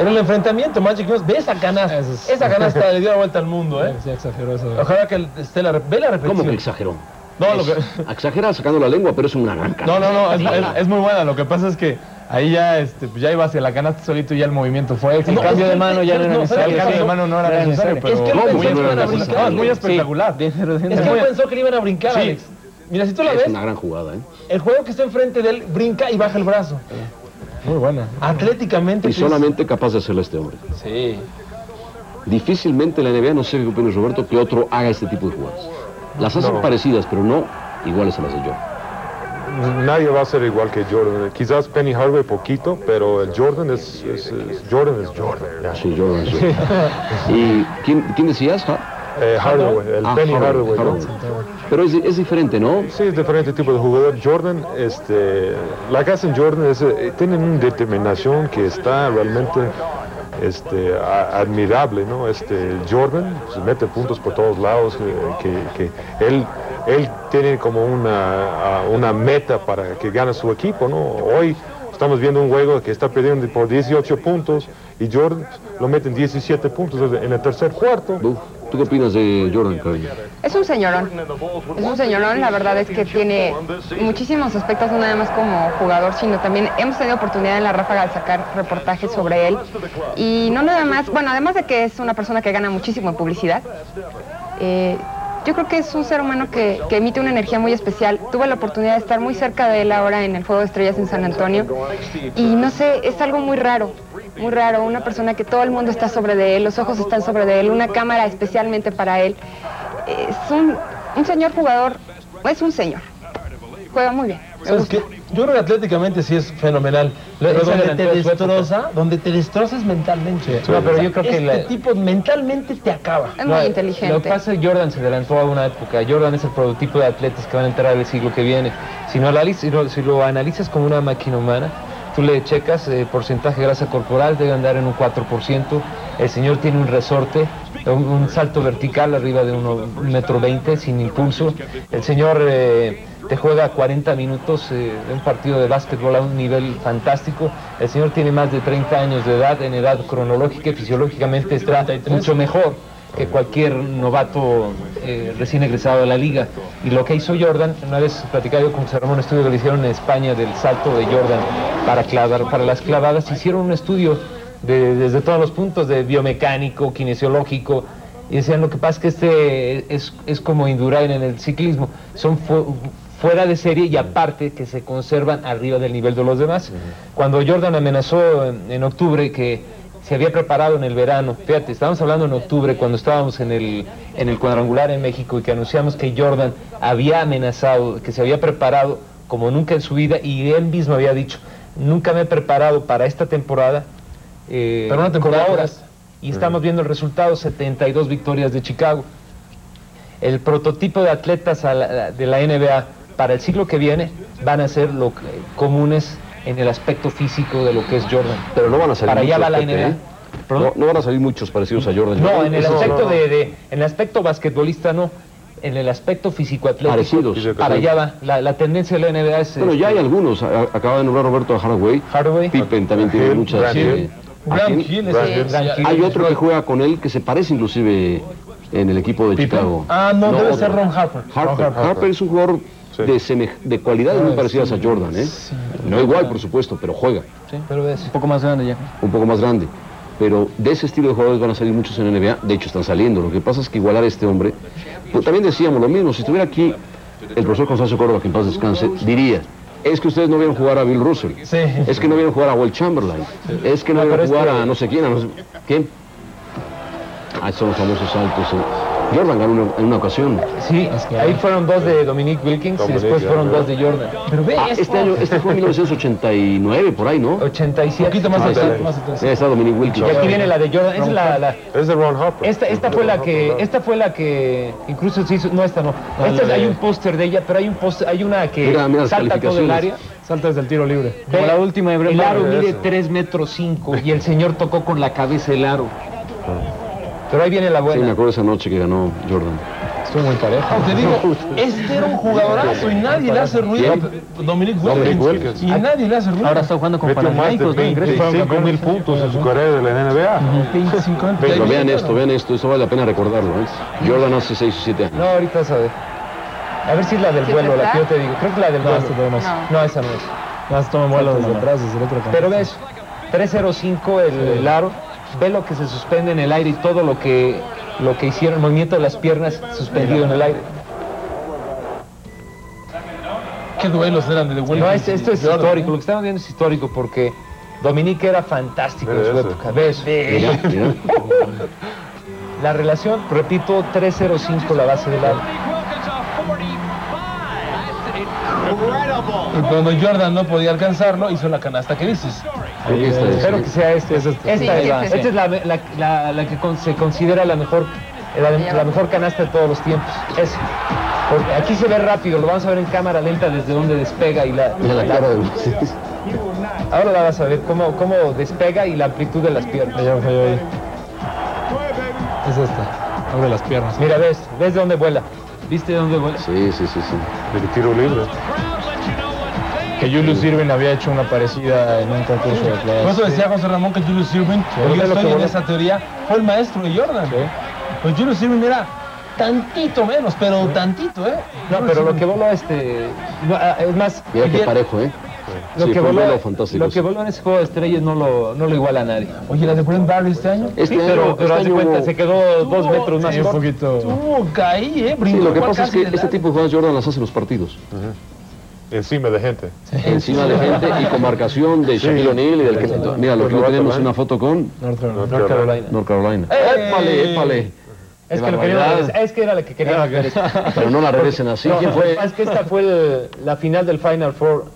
En el enfrentamiento, Magic Johnson, ve esa canasta. Es- Esa canasta le dio la vuelta al mundo, ¿eh? Sí, exageró eso. Ojalá que esté la, ve la repetición. ¿Cómo que exageró? No, lo que- Exagera sacando la lengua, pero es una gran No, no, no, es, es- es muy buena. Lo que pasa es que ahí ya, este, pues ya iba hacia la canasta solito y ya el movimiento fue. El No, cambio es de mano ya no era no, necesario. ¿sabes El cambio de mano no era necesario, Es pero... que él ¿Cómo pensó que que no es muy espectacular. Sí, Es que él pensó que le iban a brincar, Sí. Alex. Mira, si tú la Es ves, una gran jugada, ¿eh? el juego que está enfrente de él brinca y baja el brazo. Muy buena. Atléticamente. Y solamente capaz de hacerlo este hombre. Sí. Difícilmente en la NBA, no sé qué opinas Roberto, que otro haga este tipo de jugadas. Las hacen No. parecidas, pero no iguales a las de yo. Nadie va a ser igual que Jordan. Quizás Penny Hardaway poquito, pero el Jordan es, es- es- Jordan es Jordan. Sí, Jordan. sí. ¿Y quién, quién decías? Ja- Eh, Hardaway, el Ah, Penny Hardaway, Hardaway. ¿no? Hardaway. Pero es, es diferente, ¿no? Sí, es diferente tipo de jugador. Jordan, este, la que hacen Jordan es, eh, tienen una determinación que está realmente este, a- admirable, ¿no? Este, Jordan se mete puntos por todos lados, eh, que, que él, él tiene como una, a- una meta para que gane su equipo, ¿no? Hoy estamos viendo un juego que está perdiendo por 18 puntos y Jordan lo mete en 17 puntos en el tercer cuarto. ¿Tú, tú qué opinas de Jordan, Carolina? Es un señorón. Es un señorón, la verdad es que tiene muchísimos aspectos, no nada más como jugador, sino también hemos tenido oportunidad en la ráfaga de sacar reportajes sobre él. Y no nada más, bueno, además de que es una persona que gana muchísimo en publicidad, eh, yo creo que es un ser humano que, que emite una energía muy especial. Tuve la oportunidad de estar muy cerca de él ahora en el Juego de Estrellas en San Antonio. Y no sé, es algo muy raro, muy raro. Una persona que todo el mundo está sobre de él, los ojos están sobre de él, una cámara especialmente para él. Es un, un señor jugador, es un señor. Juega muy bien. Yo creo que atléticamente sí es fenomenal. Pero donde te destroza, donde te destrozas mentalmente. No, pero yo creo que este la- tipo mentalmente te acaba. Es muy inteligente. Lo que pasa es que Jordan se adelantó a una época. Jordan es el prototipo de atletas que van a entrar el siglo que viene. Si, no analiz- si, lo, si lo analizas como una máquina humana, tú le checas eh, porcentaje de grasa corporal, debe andar en un 4%. El señor tiene un resorte, un, un salto vertical arriba de uno- un metro veinte sin impulso. El señor eh, te juega 40 minutos eh, de un partido de básquetbol a un nivel fantástico. El señor tiene más de 30 años de edad, en edad cronológica y fisiológicamente está mucho mejor que cualquier novato eh, recién egresado de la liga. Y lo que hizo Jordan, una vez platicaba yo con Ramón, estudio que le hicieron en España del salto de Jordan para, clavar, para las clavadas, hicieron un estudio de- desde todos los puntos, de biomecánico, kinesiológico, y decían lo que pasa es que este es, es como Indurain en el ciclismo, son fu- fuera de serie y aparte que se conservan arriba del nivel de los demás. Cuando Jordan amenazó en, en octubre que se había preparado en el verano, fíjate, estábamos hablando en octubre cuando estábamos en el, en el cuadrangular en México y que anunciamos que Jordan había amenazado, que se había preparado como nunca en su vida y él mismo había dicho, nunca me he preparado para esta temporada. eh, Pero una temporada con horas. Y estamos viendo el resultado, 72 victorias de Chicago. El prototipo de atletas a la- de la NBA para el siglo que viene van a ser lo que- comunes en el aspecto físico de lo que es Jordan. Pero no van a salir Para allá muchos, va la NBA. ¿eh? No, no van a salir muchos parecidos a Jordan. No, en el No, aspecto no. de, de- en el aspecto basquetbolista no. En el aspecto físico-atlético. Parecidos. Para allá va. La, la tendencia de la NBA es. Bueno, ya hay este, algunos. A- Acaba de nombrar Roberto a Hardaway. Hardaway. Pippen también tiene muchas. Eh. Hay otro que juega con él que se parece inclusive en el equipo de Chicago. Ah, no, debe otro. ser Ron Harper. Harper. Ron Harper es un jugador Sí. de, seme- de cualidades muy parecidas a Jordan, ¿eh? No igual, por supuesto, pero juega. Pero es. Un poco más grande ya. un poco más grande. Pero de ese estilo de jugadores van a salir muchos en la NBA. De hecho, están saliendo. Lo que pasa es que igualar a este hombre. También decíamos lo mismo. Si estuviera aquí el profesor Constancio Córdoba, que en paz descanse, diría. Es que ustedes no vieron jugar a Bill Russell. Sí. Es que no vieron jugar a Will Chamberlain. Es que no, No, vieron pero jugar este- a no sé quién. A no sé, ¿Quién? Ah, son los famosos saltos. eh. Jordan ganó una- en una ocasión. Sí, ahí fueron dos de Dominique Wilkins y después fueron dos de Jordan. Pero ve, Ah, es este año, este fue en 1989, por ahí, ¿no? 87. Un poquito más Ah, atrás, está Dominique Wilkins. Y aquí viene la de Jordan. Esa es la, la- Es de Ron Harper. esta, esta fue la que, esta fue la que, incluso se hizo, no esta no. Esta es- hay un póster de ella, pero hay un póster, hay una que Mira, mira las salta todo el área. Salta desde el tiro libre. Como la última de El aro mide eso. 3 metros 5 y el señor tocó con la cabeza el aro. Pero ahí viene la Sí, me buena. acuerdo esa noche que ganó Jordan. Estuvo muy parejo. No, te digo, este era un jugadorazo y nadie le hace ruido. Dominic Dominic Wilkins. Y nadie le hace ruido. Ahora está jugando con Panathinaikos, ¿no? Ingreso. 25 mil puntos en su carrera de la NBA. 25 años. Pero vean esto, vean esto, eso vale la pena recordarlo. ¿eh? Jordan hace 6 o 7 años. No, ahorita vas a ver. A ver si es la del ¿Sí vuelo, la que yo te digo. Creo que la del No, vuelo. no es. No. No, esa no es. Más toma vuelo desde atrás, desde el otro. Pero ves, 305 el, el aro, ve lo que se suspende en el aire y todo lo que, lo que hicieron, el movimiento de las piernas suspendido en el aire. ¿Qué duelos eran de The Wilkins? No, es- esto es Jordan, histórico, lo que estamos viendo es histórico porque Dominique era fantástico en su época. ¿Ves? Mira, mira. La relación, repito, 305 la base del aro. Cuando Jordan no podía alcanzarlo, hizo la canasta que dices. Esta Espero que sea este. Esta, ese. Esta es la, la- la- la que con- se considera la mejor, la, la mejor canasta de todos los tiempos. Es, porque aquí se ve rápido, lo vamos a ver en cámara lenta desde donde despega y la, cara de ahora la vas a ver cómo, cómo despega y la amplitud de las piernas. Ya falló ahí. Es esta. Abre las piernas. Mira, ves, ves de dónde vuela. ¿Viste de dónde vuela? Sí, sí, sí, sí. De tiro libre. Que Julius Irving había hecho una parecida en un concurso de Por playas. eso decía José Ramón que Julius Irving, yo es lo que estoy en voló. esa teoría, fue el maestro de Jordan. Pues Julius Irving era tantito menos, pero tantito, ¿eh? No, pero lo que voló este. ah, es más, Mira qué ayer- parejo, ¿eh? Lo, Sí, que voló, vuelo fantástico. lo que voló en ese juego de estrellas no lo, no lo iguala a nadie. Oye, la de Brent Barry este año. Este Sí, año, pero, pero este año cuenta, hubo- se quedó dos Tuvo- metros más Sí, un poquito. Tuvo caí, ¿eh? Sí, Brincó lo que pasa es que este tipo de jugadas Jordan las hace en los partidos. Encima de gente. Encima de gente y con marcación de Shaquille O'Neal y del que... Mira, lo que no tenemos una foto con North Carolina. North North Carolina. North Carolina. ¡Épale, épale! Es que, lo regresar, es que era la que regresar. Pero no la regresen así. No, ¿Quién lo fue? Es que esta fue el- la final del Final Four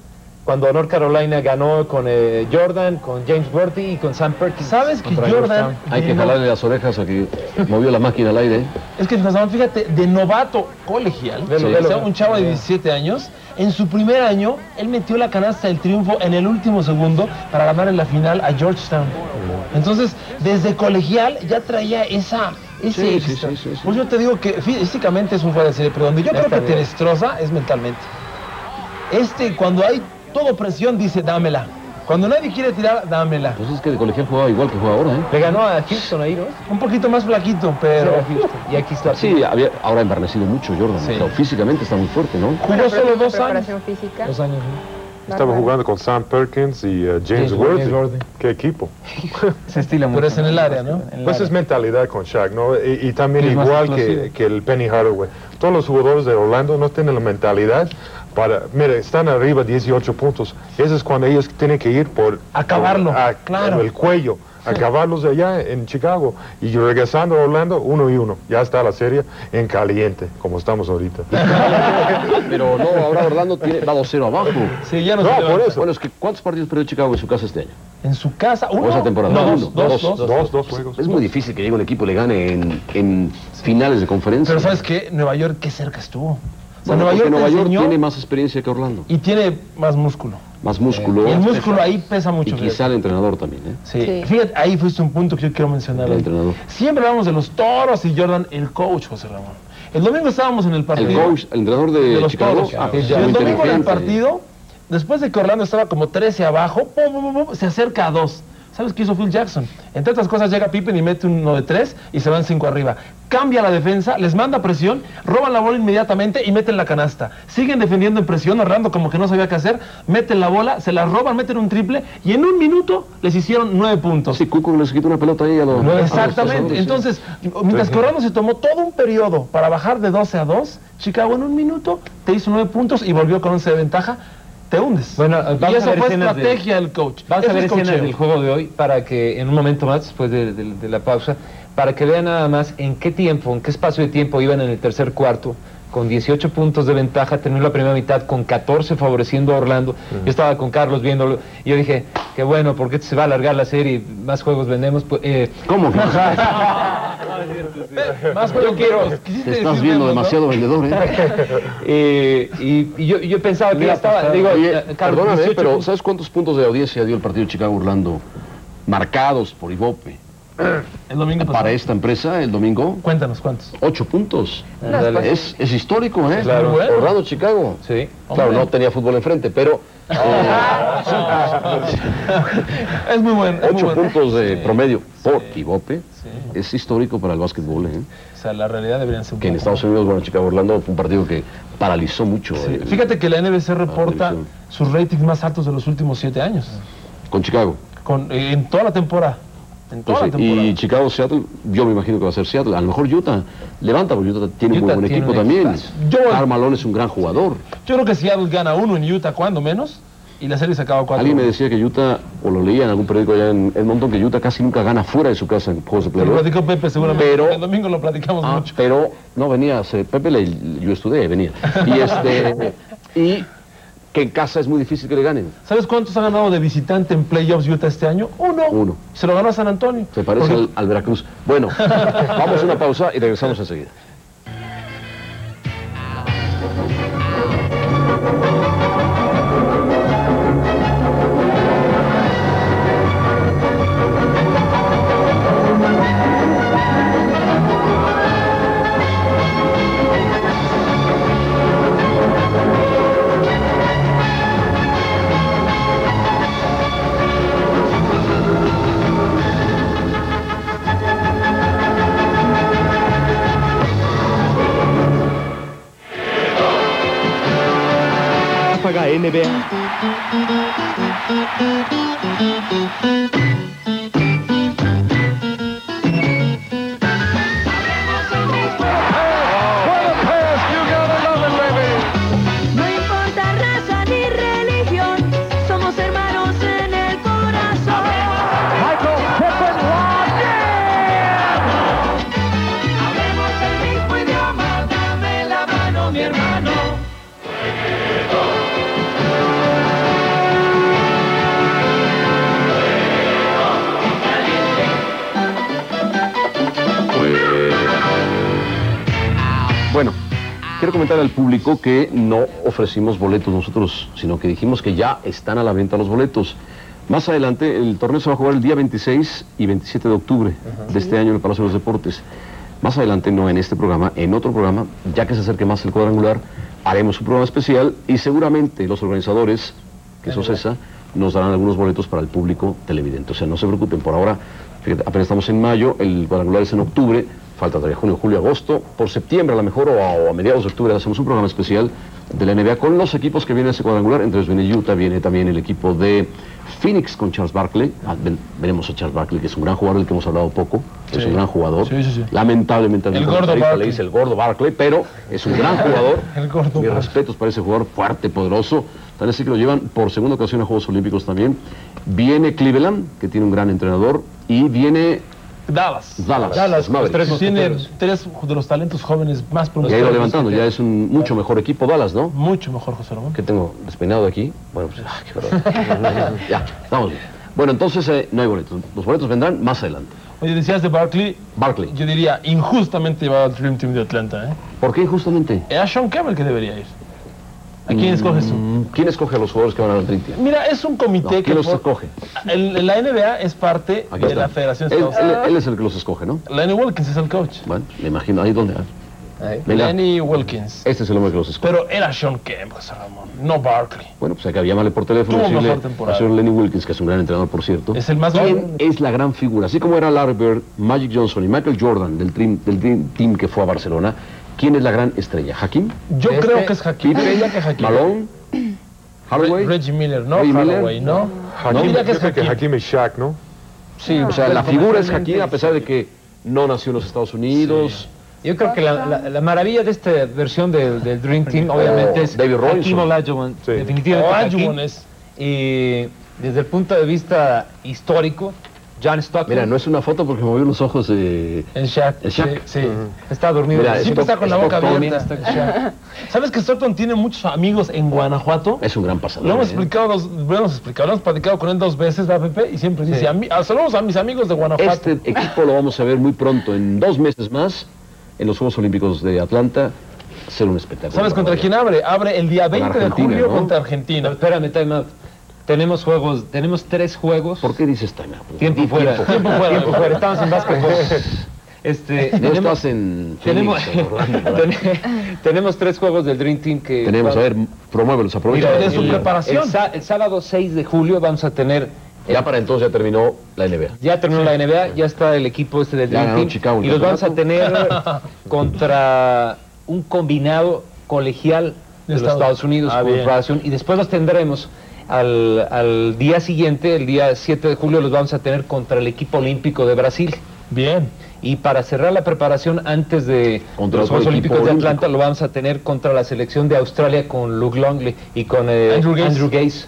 cuando North Carolina ganó con eh, Jordan, con James Worthy y con Sam Perkins. ¿Sabes que Jordan... Hay que no- jalarle las orejas a que movió la máquina al aire. ¿eh? Es que fíjate, de novato colegial, Velo, o velo. sea, un chavo de 17 años, en su primer año, él metió la canasta del triunfo en el último segundo para ganar en la final a Georgetown. Entonces, desde colegial ya traía esa... Ese Sí, sí, extra. sí, sí, sí. Pues yo te digo que físicamente es un fuera de serie, pero donde yo creo que te destroza es mentalmente. Este, cuando hay todo presión, dice, dámela. Cuando nadie quiere tirar, dámela. Pues es que de colegial jugaba igual que juega ahora, ¿eh? Le ganó a Houston ahí, ¿no? Un poquito más flaquito, Pero Houston. Y aquí está. Sí, había, ahora ha envernecido mucho Jordan. Sí. o sea, físicamente está muy fuerte, ¿no? Jugó solo dos años. Física. Dos años. ¿no? Estaba jugando con Sam Perkins y uh, James, James Worthy. Qué equipo. Se estila Pero es en el área, ¿no? Pues es mentalidad con Shaq, ¿no? Y, y también igual que, que el Penny Hardaway. Todos los jugadores de Orlando no tienen la mentalidad para... Mira, están arriba 18 puntos. Eso es cuando ellos tienen que ir por... Acabarlo, por- a- claro. El cuello. Acabarlos de allá en Chicago. Y regresando a Orlando, uno y uno. Ya está la serie en caliente, como estamos ahorita. Pero no, ahora Orlando tiene, va 2-0 abajo. Sí, ya no, No, se por eso. Bueno, es que ¿cuántos partidos perdió Chicago en su casa este año? En su casa, uno. ¿O esa temporada? No, Uno, dos, dos, dos, dos. Dos, dos juegos. Es muy difícil que llegue un equipo y le gane en, en finales de conferencia. Pero ¿sabes qué? Nueva York, qué cerca estuvo. O sea, Bueno, Nueva porque York, te Nueva York enseñó tiene más experiencia que Orlando. y tiene más músculo. Más músculo. Y el músculo ahí pesa Y mucho. quizá el entrenador también, ¿eh? Sí. Sí. Fíjate, ahí fuiste un punto que yo quiero mencionar. El hoy. entrenador. Siempre hablamos de los toros y Jordan, el coach José Ramón. El domingo estábamos en el partido. El coach, el entrenador de, de los Chicago. toros. ah, y el domingo en el partido, después de que Orlando estaba como 13 abajo, pum, pum, pum, pum, se acerca a dos. ¿Sabes qué hizo Phil Jackson? Entre otras cosas llega Pippen y mete uno de tres y se van cinco arriba. Cambia la defensa, les manda presión, roban la bola inmediatamente y meten la canasta. Siguen defendiendo en presión, Orlando como que no sabía qué hacer, meten la bola, se la roban, meten un triple y en un minuto les hicieron nueve puntos. Sí, Cuco les quitó una pelota ahí a los. a los Exactamente. sí. Entonces, mientras que Orlando se tomó todo un periodo para bajar de 12 a 2, Chicago en un minuto te hizo 9 puntos y volvió con 11 de ventaja, te hundes. Bueno, y vamos a ver fue estrategia del coach. Vamos Eso a ver es escenas del juego de hoy para que en un momento más, después de, de- de la pausa, para que vean nada más en qué tiempo, en qué espacio de tiempo iban en el tercer cuarto. Con 18 puntos de ventaja, terminó la primera mitad con 14 favoreciendo a Orlando. Yo estaba con Carlos viéndolo y yo dije, qué bueno, porque se va a alargar la serie, más juegos vendemos. Pues, eh, ¿Cómo? Más yo quiero- Te estás viendo demasiado vendedor, ¿eh? eh, y y yo, yo pensaba que ya estaba, digo, Oye, eh, Carlos, perdóname, 18 pero puntos. ¿sabes cuántos puntos de audiencia dio el partido de Chicago-Orlando marcados por Ibope? El domingo pasado. para esta empresa el domingo. Cuéntanos, ¿cuántos? Ocho puntos. Ándale. Es, es histórico, ¿eh? Claro. Bueno. Chicago. Sí. Claro, Hombre. no tenía fútbol enfrente, pero Es muy bueno. muy ocho puntos de Sí, promedio por Ibope sí. es histórico para el básquetbol, ¿eh? O sea, la realidad ser un Que en Estados Unidos, bueno, Chicago-Orlando fue un partido que paralizó mucho. Sí, el- Fíjate que la NBC reporta sus ratings más altos de los últimos siete años. Con Chicago. Con, eh, en toda la temporada. En toda la sí, temporada. y Chicago, Seattle, yo me imagino que va a ser Seattle. A lo mejor Utah levanta, porque Utah tiene un Utah muy buen tiene equipo también. Yo- Malone es un gran jugador. Yo creo que Seattle gana uno en Utah, cuando menos, y la serie se acaba cuatro. Alguien me decía que Utah, o lo leía en algún periódico allá en Edmonton, que Utah casi nunca gana fuera de su casa en juegos de Te lo playoff. platicó Pepe seguramente. Pero- El domingo lo platicamos Ah, mucho. pero no venía, Pepe le, yo estudié, venía. Y este y que en casa es muy difícil que le ganen. ¿Sabes cuántos ha ganado de visitante en playoffs Utah este año? Uno. Uno. Se lo ganó a San Antonio. Se parece Porque- al, al Veracruz. Bueno, vamos a una pausa y regresamos enseguida. Comentar al público que no ofrecimos boletos nosotros, sino que dijimos que ya están a la venta los boletos. Más adelante, el torneo se va a jugar el día 26 y 27 de octubre de este año en el Palacio de los Deportes. Más adelante, no en este programa, en otro programa, ya que se acerque más el cuadrangular, haremos un programa especial y seguramente los organizadores, que es OCESA, nos darán algunos boletos para el público televidente. O sea, no se preocupen, por ahora, fíjate, apenas estamos en mayo, el cuadrangular es en octubre, falta todavía junio, julio, agosto, por septiembre a lo mejor o a, o a mediados de octubre hacemos un programa especial de la NBA con los equipos que vienen a ese cuadrangular, entre ellos viene Utah, viene también el equipo de Phoenix con Charles Barkley, Ah, ven- veremos a Charles Barkley, que es un gran jugador del que hemos hablado poco, es un gran jugador, Sí, sí, sí. lamentablemente El gordo le dice el gordo Barkley, pero es un gran jugador, El gordo mis respetos para ese jugador fuerte, poderoso, tal así que lo llevan por segunda ocasión a Juegos Olímpicos también, viene Cleveland, que tiene un gran entrenador, y viene Dallas. Dallas, Dallas, Mavericks. tres Tiene tres de los talentos jóvenes más Ya ha ido prometedores. levantando, ya es un mucho mejor equipo Dallas, ¿no? Mucho mejor, José Ramón. que tengo despeinado aquí. Bueno, pues, ah, qué horror. ya, estamos bien. Bueno, entonces eh, no hay boletos. Los boletos vendrán más adelante. Oye, decías de Barkley, Barkley. yo diría injustamente llevado al Dream Team de Atlanta, ¿eh? ¿Por qué justamente? Era Sean Kemp que debería ir. ¿A quién escoges tú? Mm, ¿Quién escoge a los jugadores que van al Dream Team? Mira, es un No, comité que... ¿Quién los por- escoge? el- la NBA es parte Aquí de está. la Federación de él, él- él es el que los escoge, ¿no? Lenny Wilkins es el coach. Bueno, me imagino. Ahí donde. Ahí. Venga, Lenny Wilkins. este es el hombre que los escoge. Pero era Sean Kemp, José Ramón, no Barkley. Bueno, pues hay que llamarle por teléfono y decirle al señor Lenny Wilkins, que es un gran entrenador, por cierto. Es el más ¿Quién es la gran figura? Así como era Larry Bird, Magic Johnson y Michael Jordan del Dream, del Dream Team que fue a Barcelona, ¿quién es la gran estrella? ¿Hakim? Yo Este- creo que es Hakim. Diría que Hakim. Malone, Reggie Miller, no Reggie Miller. No. No Hakim, diría que es que Hakim. Hakim es Shaq, ¿no? Sí, O sea, la figura es Hakim a pesar de que no nació en los Estados Unidos. Yo creo que la, la- la maravilla de esta versión del, del Dream Team, obviamente, es David Robinson. Hakim Olajuwon. Sí. Definitivamente Olajuwon Hakim. es- Y desde el punto de vista histórico, John Stockton Mira, no es una foto porque movió los ojos de... En Shaq. Sí. sí. está dormido. Mira, Siempre está con la boca abierta. Shaq. ¿Sabes que Stockton tiene muchos amigos en Guanajuato? Es un gran pasador. Lo hemos ¿eh? explicado, dos, lo hemos explicado, lo hemos platicado con él dos veces, ¿verdad, Pepe? Y siempre dice, Sí. "A mí- ah, saludos a mis amigos de Guanajuato. Este equipo lo vamos a ver muy pronto, en dos meses más, en los Juegos Olímpicos de Atlanta. Ser un espectáculo. ¿Sabes contra quién abre? Abre el día 20 de julio ¿no? contra Argentina. espérame, time out. Tenemos juegos, tenemos tres juegos. ¿Por qué dices time out? Tiempo fuera. Tiempo fuera. Tiempo fuera. Estamos en básquetbol. Este, No tenemos, estás en tenemos, Phoenix, en Orlando, ¿verdad? ten- tenemos tres juegos del Dream Team que... Tenemos, a ver, promuévelos, aprovecha. Mira, de el, su preparación. el sábado 6 de julio vamos a tener... Ya para entonces ya terminó la NBA. Ya terminó la NBA, ya está el equipo este del Ya Dream Team. Chicago y los vamos a tener contra un combinado colegial de, los Estados- Estados Unidos Ah, por bien. preparación. Y después los tendremos al, al día siguiente, el día 7 de julio, los vamos a tener contra el equipo olímpico de Brasil. Bien. Y para cerrar la preparación antes de Contra los Juegos Olímpicos de olímpico. Atlanta, lo vamos a tener contra la selección de Australia con Luke Longley y con eh, Andrew Gaze. Andrew Gaze.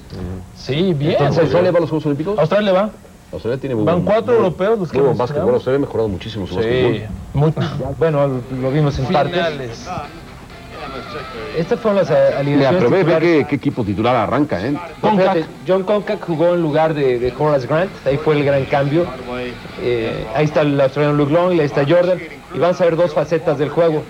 Sí, bien. Entonces, ¿Australia va a los Juegos Olímpicos? Australia va. Australia tiene muy Van buen- cuatro muy- europeos los que muy buen básquetbol. Australia ha mejorado muchísimo su Sí. básquetbol. Muy Bueno, lo vimos en finales. Estas fueron las eh, Mira, alineaciones pero ve, qué, qué equipo titular arranca, ¿eh? Fíjate, John Concac jugó en lugar de, de Horace Grant, ahí fue el gran cambio. Eh, ahí está el australiano Luke Longley, ahí está Jordan, y vamos a ver dos facetas del juego.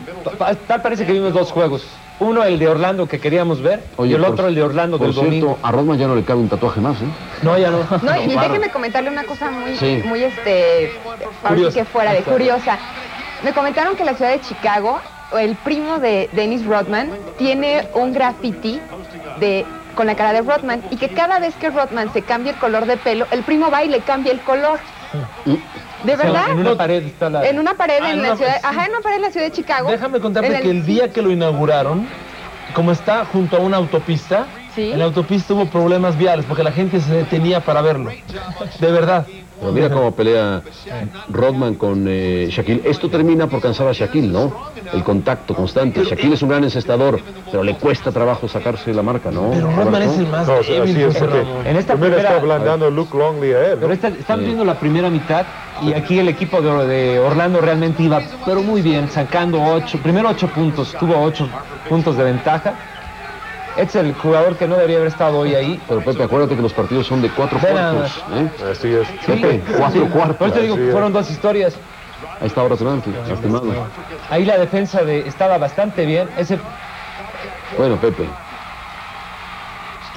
Tal parece que vimos dos juegos. Uno el de Orlando que queríamos ver, y el por- otro el de Orlando por del cierto, domingo. a Rodman ya no le cabe un tatuaje más, ¿eh? No, ya no. No, y claro. déjeme comentarle una cosa muy, Sí. muy este, que fuera de curiosa. Me comentaron que la ciudad de Chicago, el primo de Dennis Rodman, tiene un graffiti de con la cara de Rodman y que cada vez que Rodman se cambia el color de pelo, el primo va y le cambia el color. ¿De O sea, verdad? en una pared está la... En una pared Ah, en en la ciudad, ajá, en una pared en la ciudad de Chicago. Déjame contarte En que el día que lo inauguraron, como está junto a una autopista, Sí. en la autopista hubo problemas viales porque la gente se detenía para verlo. De verdad. Pero mira cómo pelea Rodman con eh, Shaquille. Esto termina por cansar a Shaquille, ¿no? El contacto constante. Shaquille es un gran encestador, pero le cuesta trabajo sacarse la marca, ¿no? Pero Rodman es el más No, así débil, es, José porque Ramón. En esta primero primera- está ablandando Luke Longley a él. ¿no? Pero esta- están viendo la primera mitad y aquí el equipo de, de Orlando realmente iba, pero muy bien, sacando ocho, primero ocho puntos, tuvo ocho puntos de ventaja. Es el jugador que no debería haber estado hoy ahí. Pero Pepe, acuérdate que los partidos son de cuatro nada cuartos, ¿eh? Así es. Pepe, cuatro Por cuartos. eso te digo, es. fueron dos historias. Ahí está ahora adelante, lastimado. Ahí la defensa de, estaba bastante bien, ese, Bueno, Pepe,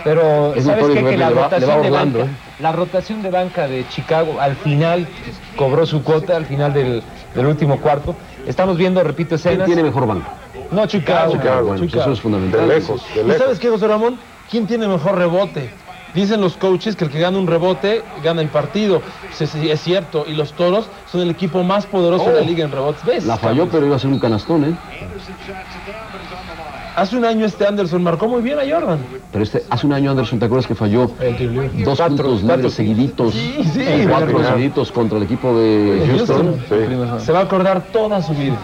pero Es ¿sabes qué? que Que la va- va rotación, de banca, ¿eh? la rotación de banca de Chicago al final cobró su cuota, al final del, del último cuarto. Estamos viendo, repito, ¿quién escenas. tiene mejor banca? No, Chicago. Chicago, Bueno, pues Chicago. eso es De fundamental. lejos, de ¿Y lejos. sabes qué, José Ramón? ¿Quién tiene mejor rebote? Dicen los coaches que el que gana un rebote gana el partido. Es cierto. Y los toros son el equipo más poderoso de la liga en rebotes. ¿Ves? La falló, pero iba a ser un canastón, ¿eh? Hace un año este Anderson marcó muy bien a Jordan. Pero este, hace un año Anderson, ¿te acuerdas que falló dos puntos libres seguiditos? Sí, sí. Cuatro seguiditos contra el equipo de Houston. Sí. Se va a acordar toda su vida.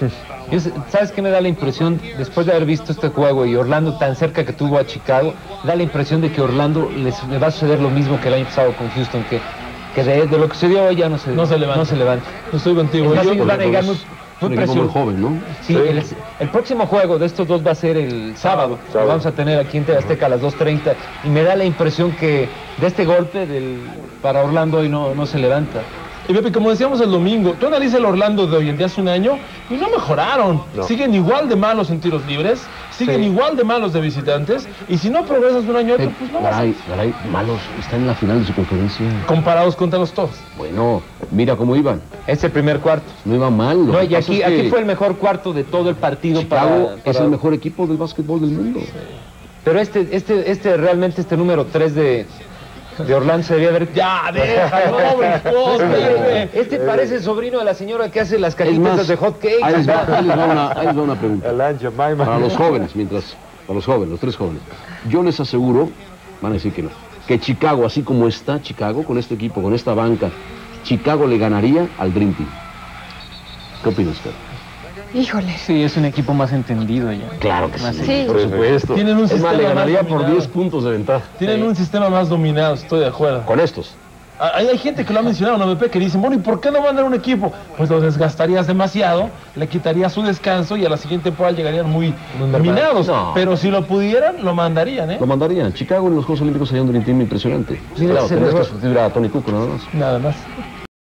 Yo ¿Sabes qué me da la impresión? Después de haber visto este juego y Orlando tan cerca que tuvo a Chicago, da la impresión de que Orlando les, le va a suceder lo mismo que el año pasado con Houston, que, que de, de lo que sucedió hoy ya no se, No se levanta. No se levanta. Estoy contigo. Yo- van a llegar muy, Es muy un equipo muy presionados. joven, ¿no? Sí, El, el próximo juego de estos dos va a ser el sábado. Lo vamos a tener aquí en TV Azteca a las 2.30 y me da la impresión que de este golpe del, para Orlando hoy no, no se levanta. Y Pepe, como decíamos el domingo, tú analiza el Orlando de hoy en día hace un año y no mejoraron. No. Siguen igual de malos en tiros libres, siguen Sí. igual de malos de visitantes y si no progresas de un año a otro, pues no vas a- Garay, Garay, malos, están en la final de su conferencia. comparados contra los toros. Bueno, mira cómo iban. Es el primer cuarto. No iban mal. No, y aquí, es que aquí fue el mejor cuarto de todo el partido Chicago para, es el mejor equipo del básquetbol del mundo. Pero este, este, este realmente este número 3 de, de Orlando se debía haber. Ya, deja, no. Este parece el sobrino de la señora que hace las más, de hot cakes. ahí les, va, sea, ahí les va una, ahí les va una pregunta. Para los jóvenes, mientras, para los jóvenes, los tres jóvenes. Yo les aseguro, van a decir que no, que Chicago, así como está Chicago, con este equipo, con esta banca, Chicago le ganaría al Dream Team. ¿Qué opinas, Fer? Híjole. Sí, es un equipo más entendido ya. Claro que Más sí, Sí. por supuesto. Tienen un es más, sistema le más ganaría por dominado. 10 puntos de ventaja. Tienen un sistema más dominado, estoy de acuerdo. Con estos. Ah, Hay, hay gente que lo ha mencionado, ¿no, Pepe? Que dicen, bueno, ¿y por qué no mandar un equipo? Pues lo desgastarías demasiado, le quitarías su descanso y a la siguiente temporada llegarían muy dominados. No. Pero si lo pudieran, lo mandarían, ¿eh? Lo mandarían. Chicago en los Juegos Olímpicos sería un Dream Team impresionante. Mira, claro, tendrías que error. sustituir a Tony Cook nada más. Nada más.